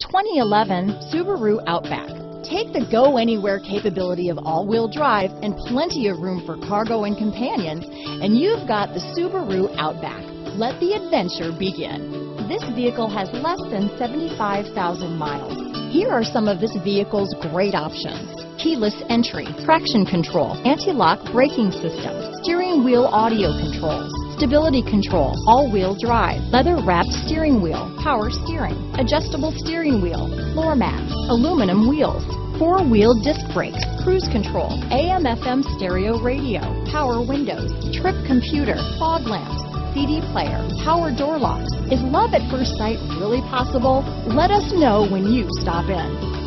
2011 Subaru Outback. Take the go anywhere capability of all-wheel drive and plenty of room for cargo and companions, and you've got the Subaru Outback. Let the adventure begin. This vehicle has less than 75,000 miles. Here are some of this vehicle's great options. Keyless entry, traction control, anti-lock braking system, steering wheel audio controls, stability control, all-wheel drive, leather-wrapped steering wheel, power steering, adjustable steering wheel, floor mats, aluminum wheels, four-wheel disc brakes, cruise control, AM-FM stereo radio, power windows, trip computer, fog lamps, CD player, power door locks. Is love at first sight really possible? Let us know when you stop in.